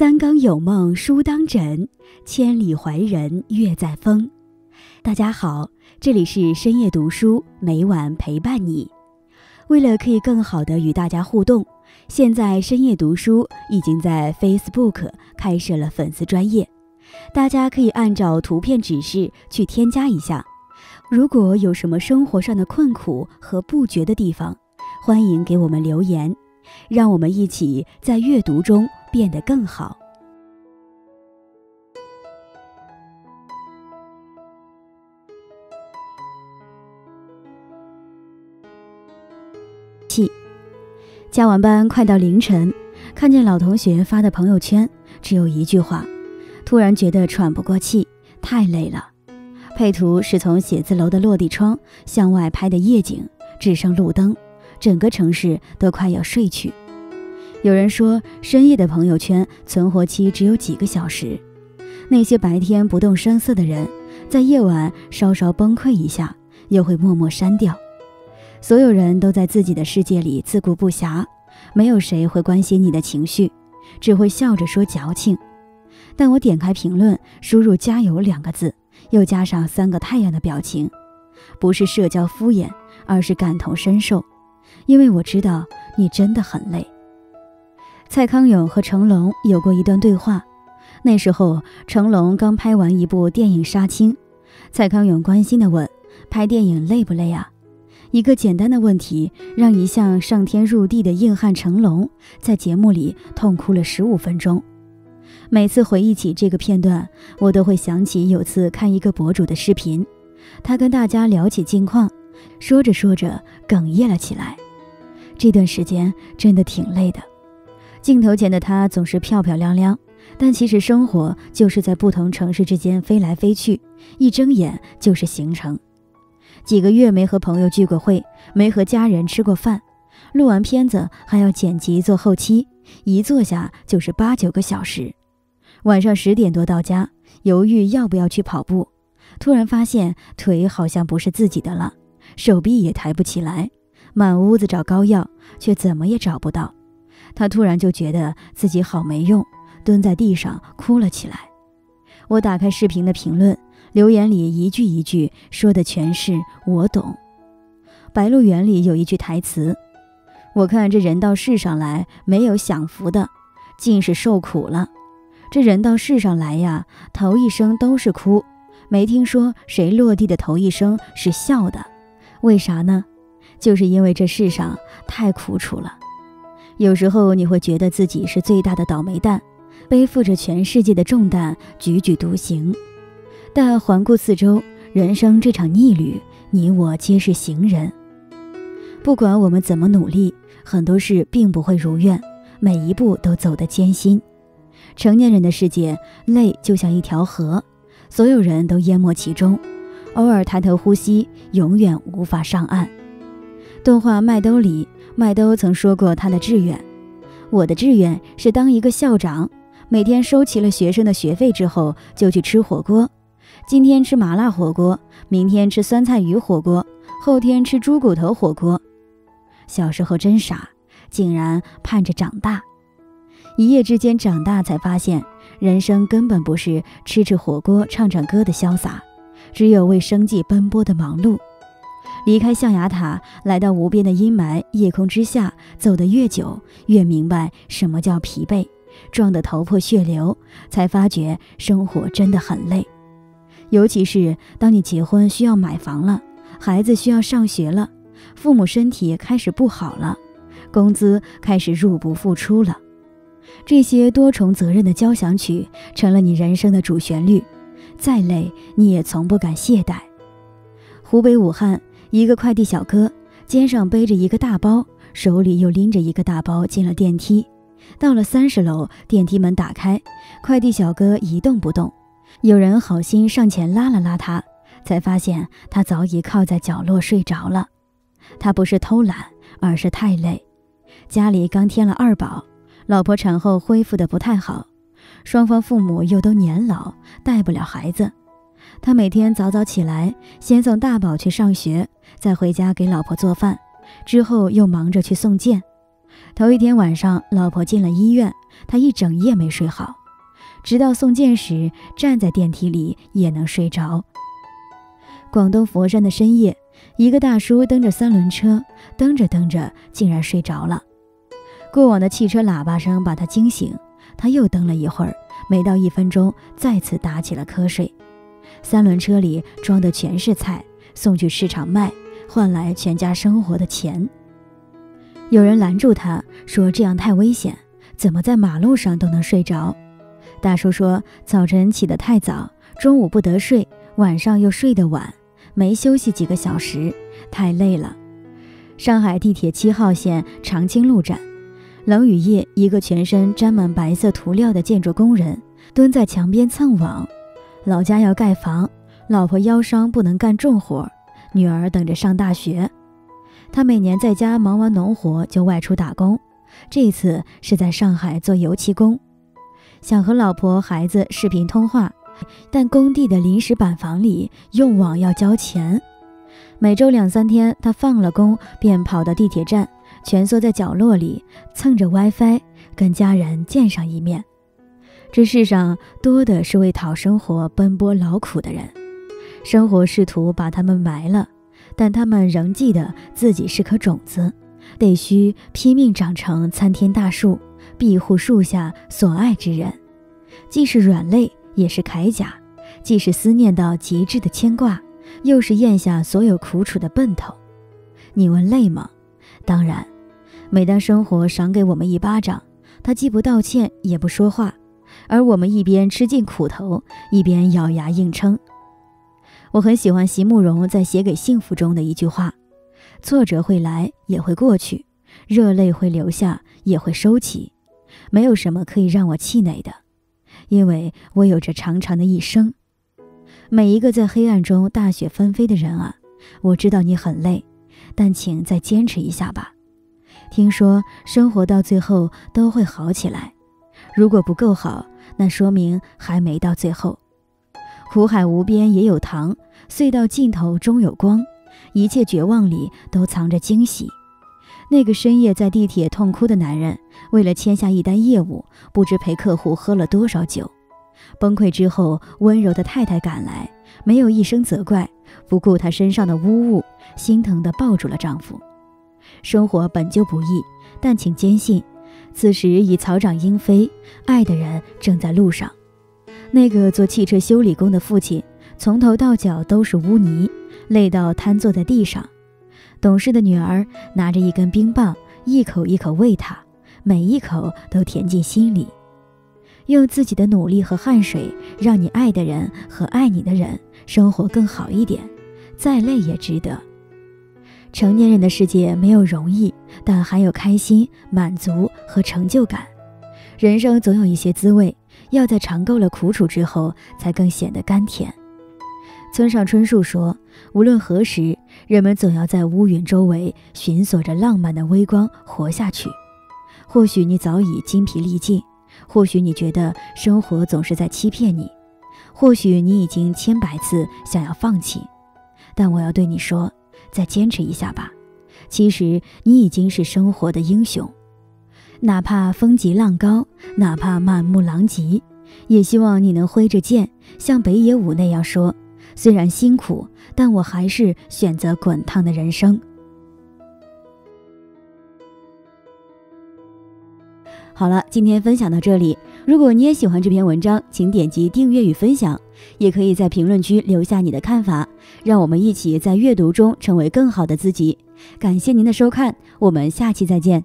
三更有梦书当枕，千里怀人月在风。大家好，这里是深夜读书，每晚陪伴你。为了可以更好的与大家互动，现在深夜读书已经在 Facebook 开设了粉丝专业，大家可以按照图片指示去添加一下。如果有什么生活上的困苦和不觉的地方，欢迎给我们留言，让我们一起在阅读中。变得更好。气，加完班快到凌晨，看见老同学发的朋友圈，只有一句话，突然觉得喘不过气，太累了。配图是从写字楼的落地窗向外拍的夜景，只剩路灯，整个城市都快要睡去。有人说，深夜的朋友圈存活期只有几个小时。那些白天不动声色的人，在夜晚稍稍崩溃一下，又会默默删掉。所有人都在自己的世界里自顾不暇，没有谁会关心你的情绪，只会笑着说矫情。但我点开评论，输入“加油”两个字，又加上三个太阳的表情，不是社交敷衍，而是感同身受，因为我知道你真的很累。蔡康永和成龙有过一段对话，那时候成龙刚拍完一部电影杀青，蔡康永关心地问：“拍电影累不累啊？”一个简单的问题，让一向上天入地的硬汉成龙在节目里痛哭了十五分钟。每次回忆起这个片段，我都会想起有次看一个博主的视频，他跟大家聊起近况，说着说着哽咽了起来。这段时间真的挺累的。镜头前的他总是漂漂亮亮，但其实生活就是在不同城市之间飞来飞去，一睁眼就是行程。几个月没和朋友聚过会，没和家人吃过饭，录完片子还要剪辑做后期，一坐下就是八九个小时。晚上十点多到家，犹豫要不要去跑步，突然发现腿好像不是自己的了，手臂也抬不起来，满屋子找膏药，却怎么也找不到。他突然就觉得自己好没用，蹲在地上哭了起来。我打开视频的评论，留言里一句一句说的全是我懂。《白鹿原》里有一句台词：“我看这人到世上来，没有享福的，尽是受苦了。这人到世上来呀，头一声都是哭，没听说谁落地的头一声是笑的。为啥呢？就是因为这世上太苦楚了。”有时候你会觉得自己是最大的倒霉蛋，背负着全世界的重担，踽踽独行。但环顾四周，人生这场逆旅，你我皆是行人。不管我们怎么努力，很多事并不会如愿，每一步都走得艰辛。成年人的世界，累就像一条河，所有人都淹没其中，偶尔抬头呼吸，永远无法上岸。动画《麦兜》里。麦兜曾说过他的志愿：“我的志愿是当一个校长，每天收齐了学生的学费之后，就去吃火锅。今天吃麻辣火锅，明天吃酸菜鱼火锅，后天吃猪骨头火锅。”小时候真傻，竟然盼着长大。一夜之间长大，才发现人生根本不是吃吃火锅、唱唱歌的潇洒，只有为生计奔波的忙碌。离开象牙塔，来到无边的阴霾夜空之下，走得越久，越明白什么叫疲惫，撞得头破血流，才发觉生活真的很累。尤其是当你结婚需要买房了，孩子需要上学了，父母身体开始不好了，工资开始入不敷出了，这些多重责任的交响曲成了你人生的主旋律，再累你也从不敢懈怠。湖北武汉。一个快递小哥肩上背着一个大包，手里又拎着一个大包进了电梯。到了三十楼，电梯门打开，快递小哥一动不动。有人好心上前拉了拉他，才发现他早已靠在角落睡着了。他不是偷懒，而是太累。家里刚添了二宝，老婆产后恢复的不太好，双方父母又都年老，带不了孩子。他每天早早起来，先送大宝去上学，再回家给老婆做饭，之后又忙着去送件。头一天晚上，老婆进了医院，他一整夜没睡好，直到送件时站在电梯里也能睡着。广东佛山的深夜，一个大叔蹬着三轮车，蹬着蹬着竟然睡着了。过往的汽车喇叭声把他惊醒，他又蹬了一会儿，没到一分钟，再次打起了瞌睡。三轮车里装的全是菜，送去市场卖，换来全家生活的钱。有人拦住他说：“这样太危险，怎么在马路上都能睡着？”大叔说：“早晨起得太早，中午不得睡，晚上又睡得晚，没休息几个小时，太累了。”上海地铁七号线长青路站，冷雨夜，一个全身沾满白色涂料的建筑工人蹲在墙边蹭网。老家要盖房，老婆腰伤不能干重活，女儿等着上大学。他每年在家忙完农活就外出打工，这次是在上海做油漆工，想和老婆孩子视频通话，但工地的临时板房里用网要交钱。每周两三天，他放了工便跑到地铁站，蜷缩在角落里蹭着 WiFi，跟家人见上一面。这世上多的是为讨生活奔波劳苦的人，生活试图把他们埋了。但他们仍记得自己是颗种子，得需拼命长成参天大树，庇护树下所爱之人。既是软肋，也是铠甲；既是思念到极致的牵挂，又是咽下所有苦楚的奔头。你问累吗？当然。每当生活赏给我们一巴掌，他既不道歉，也不说话，而我们一边吃尽苦头，一边咬牙硬撑。我很喜欢席慕容在写给幸福中的一句话：“挫折会来，也会过去；热泪会流下，也会收起。没有什么可以让我气馁的，因为我有着长长的一生。每一个在黑暗中大雪纷飞的人啊，我知道你很累，但请再坚持一下吧。听说生活到最后都会好起来，如果不够好，那说明还没到最后。”苦海无边也有糖，隧道尽头终有光，一切绝望里都藏着惊喜。那个深夜在地铁痛哭的男人，为了签下一单业务，不知陪客户喝了多少酒。崩溃之后，温柔的太太赶来，没有一声责怪，不顾他身上的污物，心疼地抱住了丈夫。生活本就不易，但请坚信，此时已草长莺飞，爱的人正在路上。那个做汽车修理工的父亲，从头到脚都是污泥，累到瘫坐在地上。懂事的女儿拿着一根冰棒，一口一口喂他，每一口都甜进心里。用自己的努力和汗水，让你爱的人和爱你的人生活更好一点，再累也值得。成年人的世界没有容易，但还有开心、满足和成就感。人生总有一些滋味。要在尝够了苦楚之后，才更显得甘甜。村上春树说：“无论何时，人们总要在乌云周围寻索着浪漫的微光活下去。或许你早已精疲力尽，或许你觉得生活总是在欺骗你，或许你已经千百次想要放弃。但我要对你说，再坚持一下吧。其实你已经是生活的英雄。”哪怕风急浪高，哪怕满目狼藉，也希望你能挥着剑，像北野武那样说：“虽然辛苦，但我还是选择滚烫的人生。”好了，今天分享到这里。如果你也喜欢这篇文章，请点击订阅与分享，也可以在评论区留下你的看法，让我们一起在阅读中成为更好的自己。感谢您的收看，我们下期再见。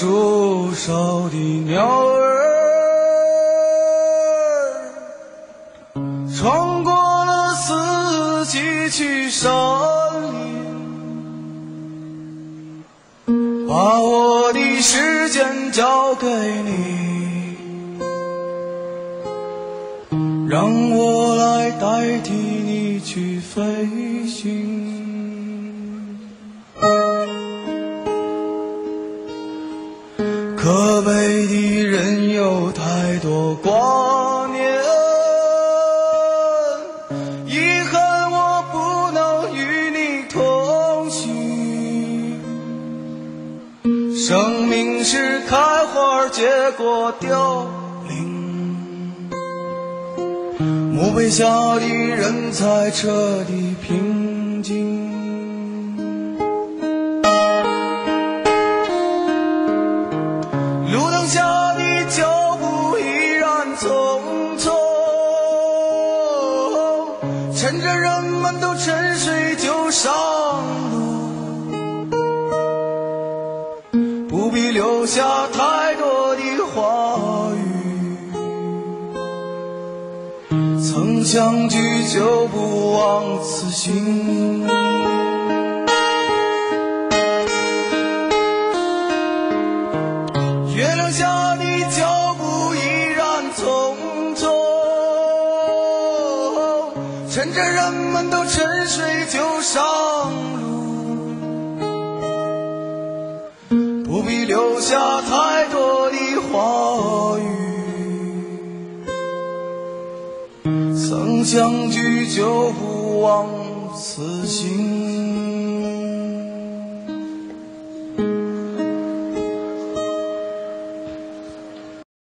树梢的鸟儿，穿过了四季去山林，把我的时间交给你，让我来代替你去飞行。挂念，遗憾我不能与你同行。生命是开花结果凋零，墓碑下的人才彻底平静。曾相聚就不枉此行。月亮下的脚步依然匆匆，趁着人们都沉睡就上路，不必留下太相聚就不枉此行。